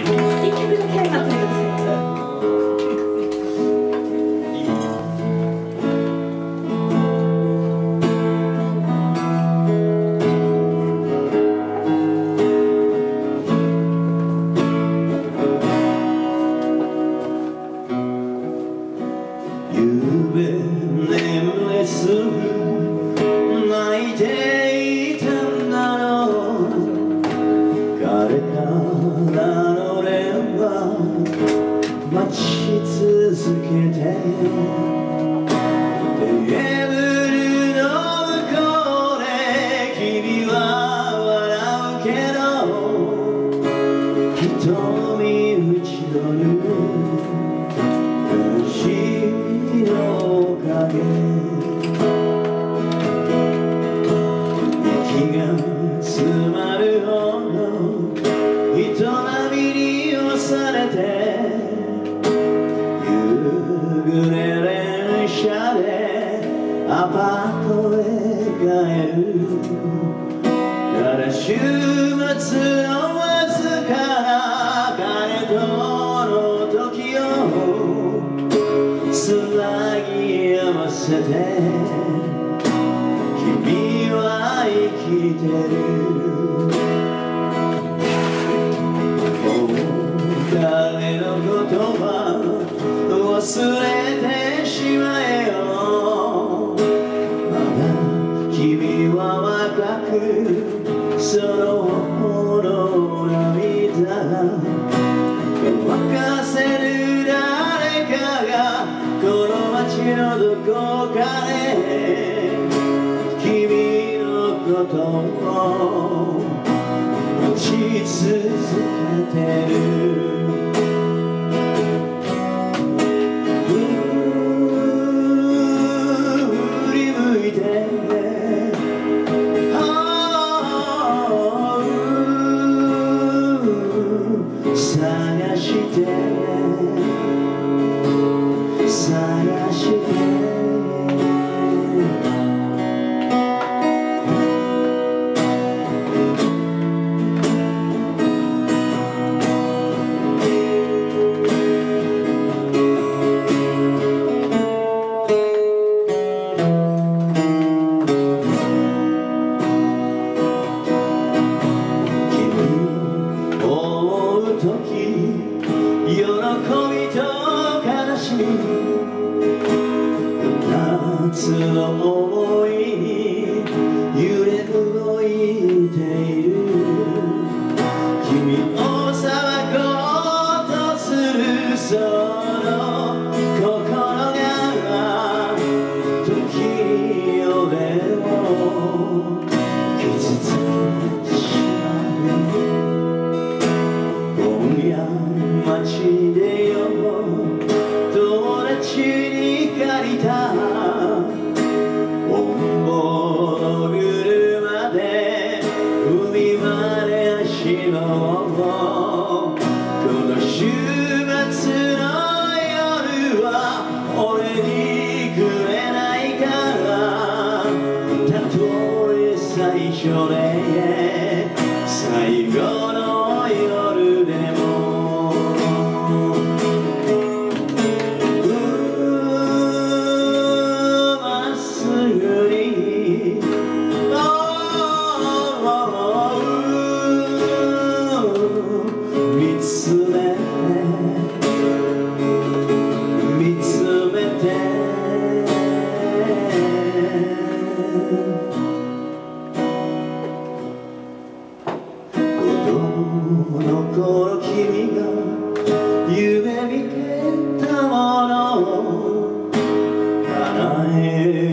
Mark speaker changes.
Speaker 1: You've been nameless this can't end. ただ週末のわずかな彼との時をつなぎ合わせて君は生きてる彼の言葉忘れてくその炎涙乾かせる誰かがこの街のどこかで君のことを待ち続けてる。囃して myself 最初で最後 Yeah.